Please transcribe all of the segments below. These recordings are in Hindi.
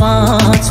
सांस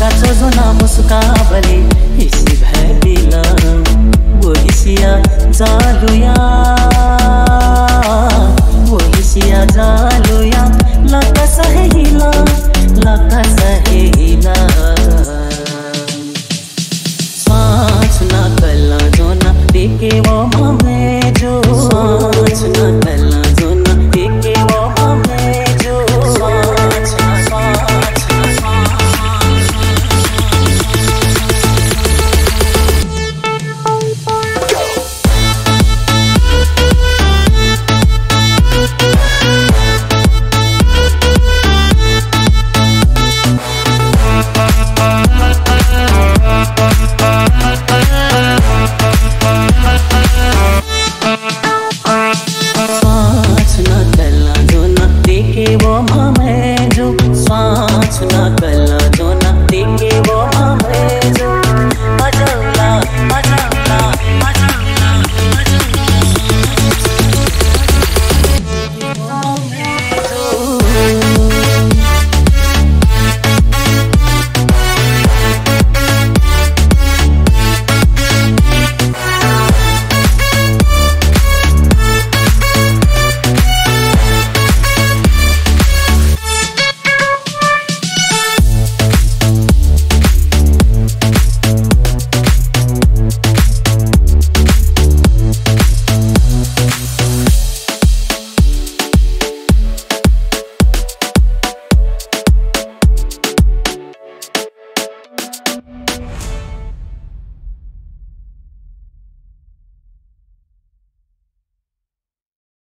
काचो जो ना मुस्काबले भय भैबिला वो हिसिया जालुया